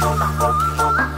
no,